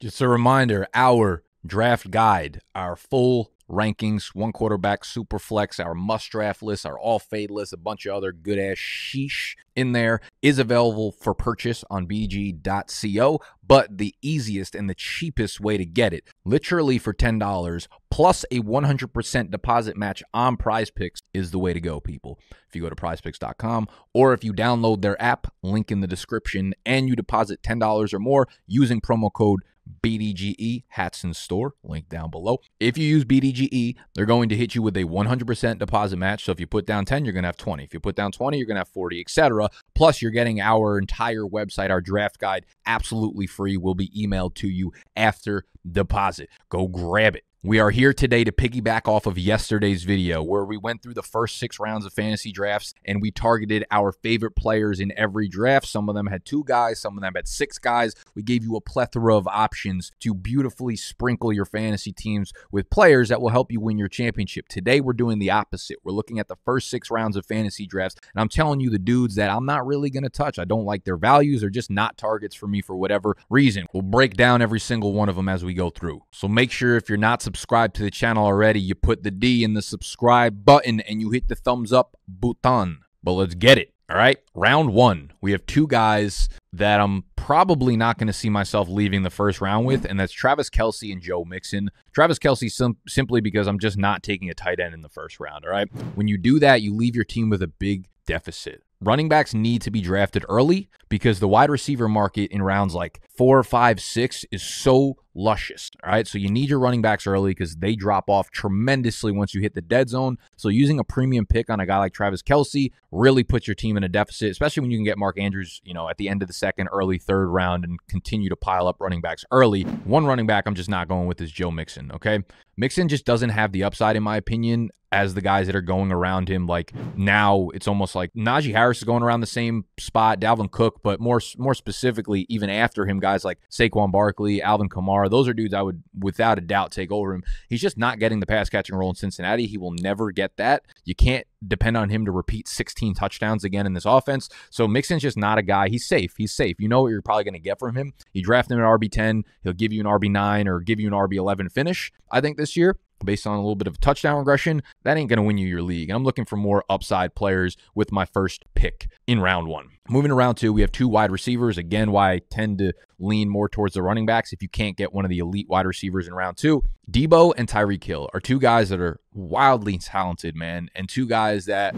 Just a reminder our draft guide, our full rankings, one quarterback, super flex, our must draft list, our all fade list, a bunch of other good ass sheesh in there is available for purchase on bg.co. But the easiest and the cheapest way to get it, literally for $10 plus a 100% deposit match on prize picks, is the way to go, people. If you go to prizepicks.com or if you download their app, link in the description, and you deposit $10 or more using promo code BDGE hats in store, link down below. If you use BDGE, they're going to hit you with a 100% deposit match. So if you put down 10, you're going to have 20. If you put down 20, you're going to have 40, etc. Plus, you're getting our entire website, our draft guide, absolutely free. Will be emailed to you after deposit. Go grab it. We are here today to piggyback off of yesterday's video where we went through the first six rounds of fantasy drafts and we targeted our favorite players in every draft. Some of them had two guys, some of them had six guys. We gave you a plethora of options to beautifully sprinkle your fantasy teams with players that will help you win your championship. Today, we're doing the opposite. We're looking at the first six rounds of fantasy drafts, and I'm telling you the dudes that I'm not really going to touch. I don't like their values, they're just not targets for me for whatever reason. We'll break down every single one of them as we go through. So make sure if you're not subscribed to the channel already, you put the D in the subscribe button and you hit the thumbs up button. But let's get it. All right. Round one. We have two guys that I'm probably not going to see myself leaving the first round with, and that's Travis Kelce and Joe Mixon. Travis Kelce sim- simply because I'm just not taking a tight end in the first round. All right. When you do that, you leave your team with a big deficit. Running backs need to be drafted early because the wide receiver market in rounds like four, five, six is so luscious. All right. So you need your running backs early because they drop off tremendously once you hit the dead zone. So using a premium pick on a guy like Travis Kelce really puts your team in a deficit, especially when you can get Mark Andrews, you know, at the end of the second, early third round and continue to pile up running backs early. One running back I'm just not going with is Joe Mixon. Okay. Mixon just doesn't have the upside, in my opinion, as the guys that are going around him. Like now, it's almost like Najee Harris is going around the same spot, Dalvin Cook, but more more specifically, even after him, guys like Saquon Barkley, Alvin Kamara, those are dudes I would without a doubt take over him. He's just not getting the pass catching role in Cincinnati. He will never get that. You can't depend on him to repeat 16 touchdowns again in this offense. So Mixon's just not a guy. He's safe. He's safe. You know what you're probably going to get from him. You draft him at RB10, he'll give you an RB9 or give you an RB11 finish. I think this year based on a little bit of touchdown regression, that ain't going to win you your league. And I'm looking for more upside players with my first pick in round one. Moving around to two, we have two wide receivers. Again, why I tend to lean more towards the running backs if you can't get one of the elite wide receivers in round two. Deebo and Tyreek Hill are two guys that are wildly talented, man, and two guys that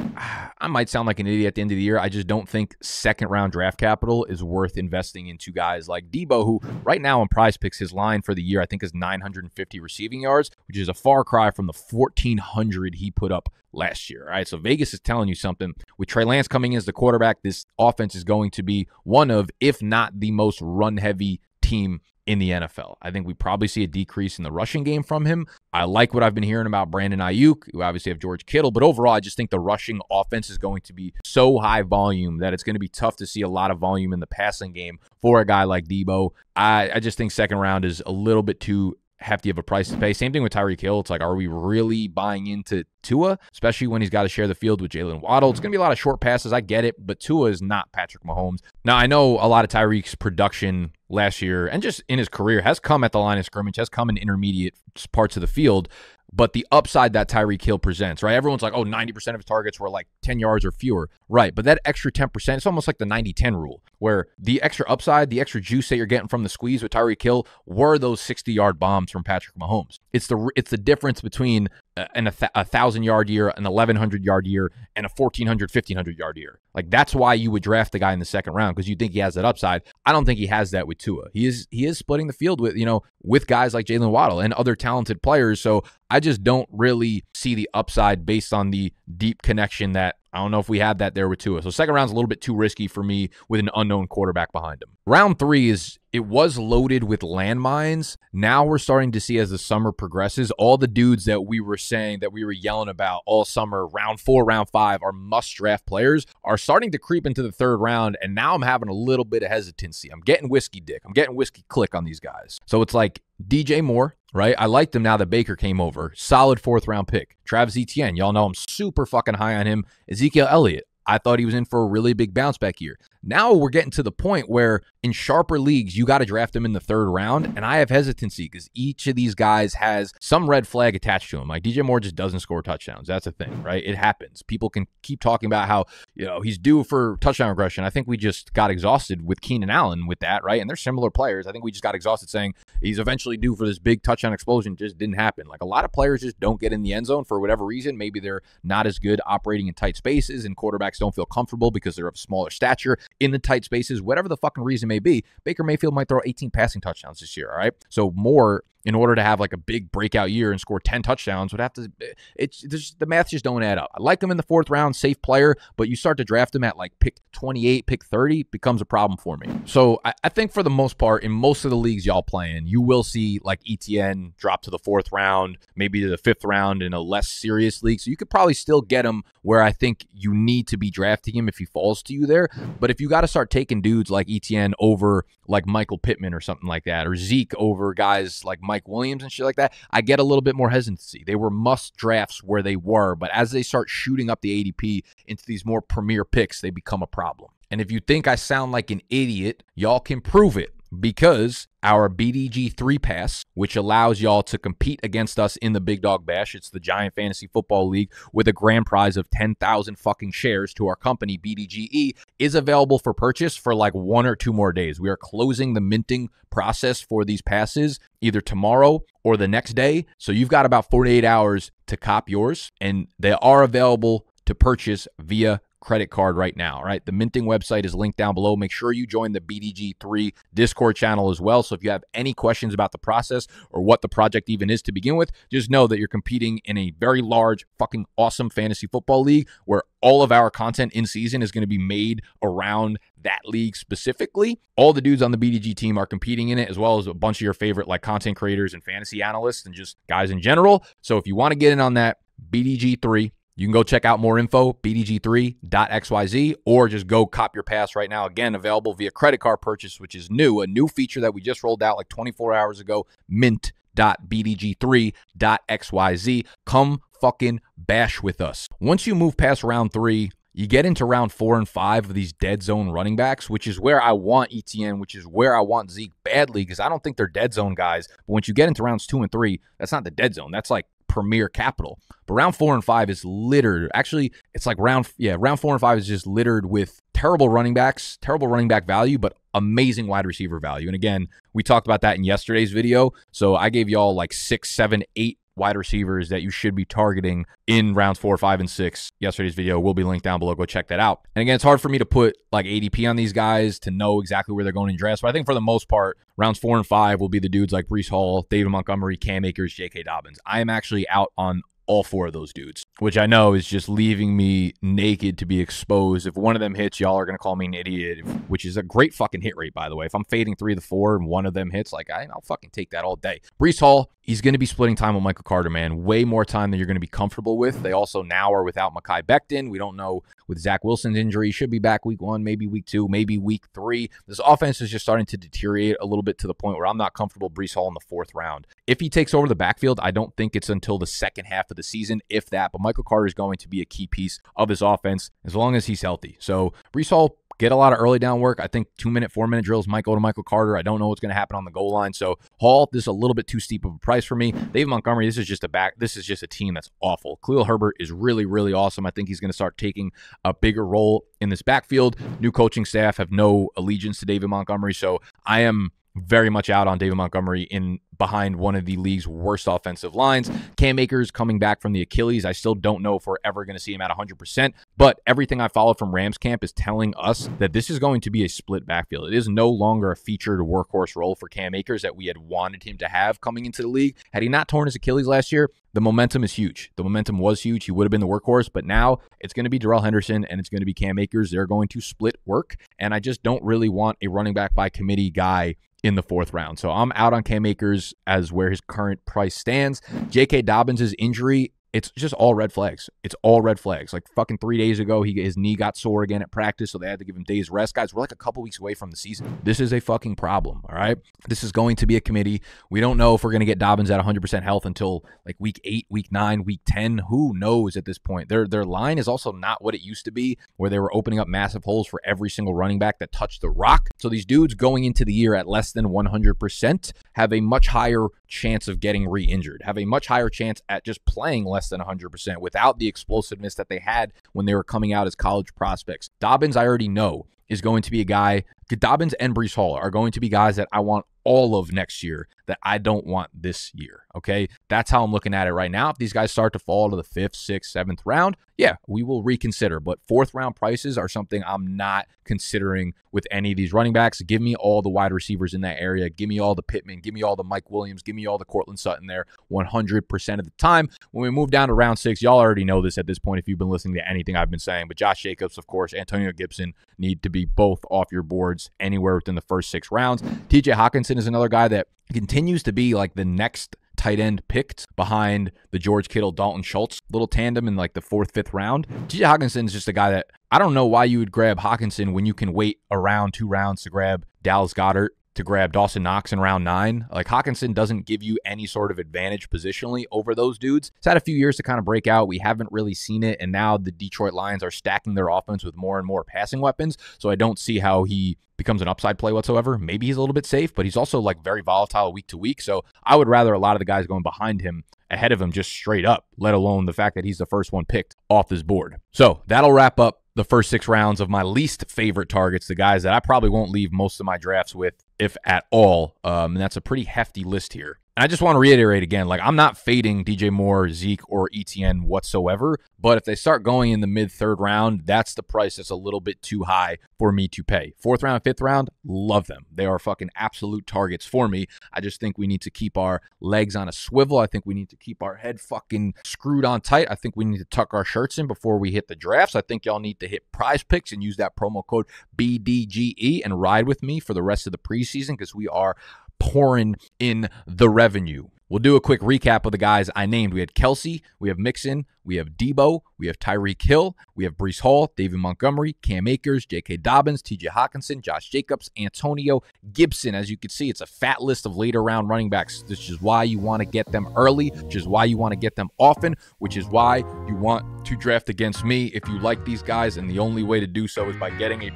I might sound like an idiot at the end of the year. I just don't think second round draft capital is worth investing in two guys like Deebo, who right now on prize picks, his line for the year, I think, is 950 receiving yards, which is a far cry from the 1400 he put up last year. All right. So Vegas is telling you something. With Trey Lance coming in as the quarterback, this offense is going to be one of, if not the most run heavy team in the NFL. I think we probably see a decrease in the rushing game from him. I like what I've been hearing about Brandon Aiyuk. We obviously have George Kittle, but overall, I just think the rushing offense is going to be so high volume that it's going to be tough to see a lot of volume in the passing game for a guy like Deebo. I, I just think second round is a little bit too hefty of a price to pay. Same thing with Tyreek Hill. It's like, are we really buying into Tua, especially when he's got to share the field with Jalen Waddle? It's going to be a lot of short passes. I get it, but Tua is not Patrick Mahomes. Now, I know a lot of Tyreek's production last year and just in his career has come at the line of scrimmage, has come in intermediate parts of the field but the upside that Tyreek Hill presents, right? Everyone's like, oh, 90% of his targets were like 10 yards or fewer. Right. But that extra 10%, it's almost like the 90 10 rule, where the extra upside, the extra juice that you're getting from the squeeze with Tyreek Hill were those 60 yard bombs from Patrick Mahomes. It's the it's the difference between an a, a thousand yard year, an 1100 yard year, and a 1400, 1500 yard year. Like that's why you would draft the guy in the second round because you think he has that upside. I don't think he has that with Tua. He is he is splitting the field with you know with guys like Jalen Waddle and other talented players. So I just don't really see the upside based on the deep connection that I don't know if we have that there with Tua. So second round's a little bit too risky for me with an unknown quarterback behind him. Round three is it was loaded with landmines. Now we're starting to see as the summer progresses, all the dudes that we were saying that we were yelling about all summer, round four, round five, are must draft players, are starting to creep into the third round. And now I'm having a little bit of hesitancy. I'm getting whiskey dick. I'm getting whiskey click on these guys. So it's like DJ Moore, right? I liked him now that Baker came over. Solid fourth round pick. Travis Etienne, y'all know I'm super fucking high on him. Ezekiel Elliott, I thought he was in for a really big bounce back year. Now we're getting to the point where in sharper leagues, you got to draft him in the third round. And I have hesitancy because each of these guys has some red flag attached to him. Like DJ Moore just doesn't score touchdowns. That's a thing, right? It happens. People can keep talking about how, you know, he's due for touchdown regression. I think we just got exhausted with Keenan Allen with that, right? And they're similar players. I think we just got exhausted saying he's eventually due for this big touchdown explosion. Just didn't happen. Like a lot of players just don't get in the end zone for whatever reason. Maybe they're not as good operating in tight spaces and quarterbacks don't feel comfortable because they're of smaller stature in the tight spaces whatever the fucking reason may be, Baker Mayfield might throw 18 passing touchdowns this year. All right. So Moore in order to have like a big breakout year and score 10 touchdowns would have to it's the math just don't add up. I like him in the fourth round, safe player, but you start to draft him at like pick 28, pick 30 becomes a problem for me. So I, I think for the most part, in most of the leagues y'all playing, you will see like ETN drop to the fourth round, maybe to the fifth round in a less serious league. So you could probably still get him where I think you need to be drafting him if he falls to you there. But if you got to start taking dudes like ETN over like Michael Pittman or something like that, or Zeke over guys like Mike Williams and shit like that, I get a little bit more hesitancy. They were must drafts where they were, but as they start shooting up the ADP into these more premier picks, they become a problem. And if you think I sound like an idiot, y'all can prove it because our BDG 3 pass, which allows y'all to compete against us in the Big Dog Bash. It's the Giant Fantasy Football League with a grand prize of 10,000 fucking shares to our company, BDGE, is available for purchase for like one or two more days. We are closing the minting process for these passes either tomorrow or the next day. So you've got about 48 hours to cop yours, and they are available to purchase via credit card right now. All right. The minting website is linked down below. Make sure you join the BDG3 Discord channel as well. So if you have any questions about the process or what the project even is to begin with, just know that you're competing in a very large, fucking awesome fantasy football league where all of our content in season is going to be made around that league specifically. All the dudes on the BDG team are competing in it, as well as a bunch of your favorite like content creators and fantasy analysts and just guys in general. So if you want to get in on that, BDG3 you can go check out more info, bdg3.xyz, or just go cop your pass right now. Again, available via credit card purchase, which is new, a new feature that we just rolled out like 24 hours ago, mint.bdg3.xyz. Come fucking bash with us. Once you move past round three, you get into round four and five of these dead zone running backs, which is where I want ETN, which is where I want Zeke badly, because I don't think they're dead zone guys. But once you get into rounds two and three, that's not the dead zone. That's like premier capital. But round four and five is littered. Actually, it's like round yeah, round four and five is just littered with terrible running backs, terrible running back value, but amazing wide receiver value. And again, we talked about that in yesterday's video. So I gave y'all like six, seven, eight wide receivers that you should be targeting in rounds four, five, and six. Yesterday's video will be linked down below. Go check that out. And again, it's hard for me to put like ADP on these guys to know exactly where they're going in drafts. But I think for the most part, rounds four and five will be the dudes like Breece Hall, David Montgomery, Cam Akers, J.K. Dobbins. I am actually out on all four of those dudes, which I know is just leaving me naked to be exposed. If one of them hits, y'all are going to call me an idiot, which is a great fucking hit rate, by the way. If I'm fading three to four and one of them hits, like, I, will fucking take that all day. Breece Hall, he's going to be splitting time with Michael Carter, man. Way more time than you're going to be comfortable with. They also now are without Mekhi Becton. We don't know with Zach Wilson's injury. He should be back week one, maybe week two, maybe week three. This offense is just starting to deteriorate a little bit to the point where I'm not comfortable Breece Hall in the fourth round. If he takes over the backfield, I don't think it's until the second half of the season, if that. But Michael Carter is going to be a key piece of his offense as long as he's healthy. So Breece Hall get a lot of early down work. I think two minute, four minute drills might go to Michael Carter. I don't know what's going to happen on the goal line. So Hall, this is a little bit too steep of a price for me. Dave Montgomery, this is just a back. This is just a team that's awful. Khalil Herbert is really, really awesome. I think he's going to start taking a bigger role in this backfield. New coaching staff have no allegiance to David Montgomery, so I am very much out on David Montgomery in behind one of the league's worst offensive lines. Cam Akers coming back from the Achilles. I still don't know if we're ever going to see him at 100%, but everything I follow from Rams camp is telling us that this is going to be a split backfield. It is no longer a featured workhorse role for Cam Akers that we had wanted him to have coming into the league. Had he not torn his Achilles last year, the momentum is huge. The momentum was huge. He would have been the workhorse, but now it's going to be Darrell Henderson and it's going to be Cam Akers. They're going to split work, and I just don't really want a running back by committee guy in the fourth round. So I'm out on Cam Akers as where his current price stands. J.K. Dobbins' injury it's just all red flags. It's all red flags. Like fucking three days ago, he his knee got sore again at practice, so they had to give him days rest. Guys, we're like a couple weeks away from the season. This is a fucking problem. All right, this is going to be a committee. We don't know if we're going to get Dobbins at 100% health until like week eight, week nine, week 10. Who knows at this point? Their their line is also not what it used to be, where they were opening up massive holes for every single running back that touched the rock. So these dudes going into the year at less than 100% have a much higher chance of getting re-injured, have a much higher chance at just playing less than 100% without the explosiveness that they had when they were coming out as college prospects. Dobbins, I already know, is going to be a guy. Dobbins and Breece Hall are going to be guys that I want all of next year that I don't want this year. Okay. That's how I'm looking at it right now. If these guys start to fall to the fifth, sixth, seventh round, yeah, we will reconsider. But fourth round prices are something I'm not considering with any of these running backs. Give me all the wide receivers in that area. Give me all the Pittman. Give me all the Mike Williams. Give me all the Courtland Sutton there 100% of the time. When we move down to round six, y'all already know this at this point if you've been listening to anything I've been saying. But Josh Jacobs, of course, Antonio Gibson need to be both off your boards anywhere within the first six rounds. TJ Hockenson is another guy that continues to be like the next tight end picked behind the George Kittle Dalton Schultz little tandem in like the fourth, fifth round. TJ Hockenson is just a guy that I don't know why you would grab Hockenson when you can wait around two rounds to grab Dallas Goedert to grab Dawson Knox in round nine. Like Hockenson doesn't give you any sort of advantage positionally over those dudes. It's had a few years to kind of break out. We haven't really seen it. And now the Detroit Lions are stacking their offense with more and more passing weapons. So I don't see how he becomes an upside play whatsoever. Maybe he's a little bit safe, but he's also like very volatile week to week. So I would rather a lot of the guys going behind him ahead of him just straight up, let alone the fact that he's the first one picked off this board. So that'll wrap up the first six rounds of my least favorite targets, the guys that I probably won't leave most of my drafts with, if at all. Um, and that's a pretty hefty list here. I just want to reiterate again, like I'm not fading DJ Moore, Zeke, or ETN whatsoever. But if they start going in the mid third round, that's the price that's a little bit too high for me to pay. Fourth round, fifth round, love them. They are fucking absolute targets for me. I just think we need to keep our legs on a swivel. I think we need to keep our head fucking screwed on tight. I think we need to tuck our shirts in before we hit the drafts. I think y'all need to hit prize picks and use that promo code BDGE and ride with me for the rest of the preseason because we are pouring in the revenue. We'll do a quick recap of the guys I named. We had Kelce, we have Mixon, we have Deebo, we have Tyreek Hill, we have Breece Hall, David Montgomery, Cam Akers, J.K. Dobbins, T.J. Hockenson, Josh Jacobs, Antonio Gibson. As you can see, it's a fat list of later round running backs. This is why you want to get them early, which is why you want to get them often, which is why you want to draft against me if you like these guys. And the only way to do so is by getting a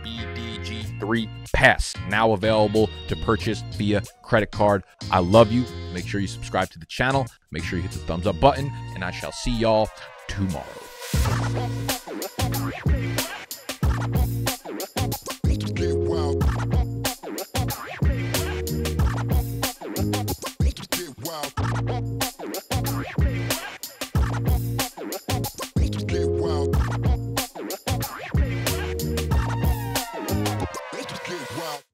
BDG3 pass now available to purchase via credit card. I love you. Make sure you subscribe to the channel. Make sure you hit the thumbs up button, and I shall see y'all tomorrow.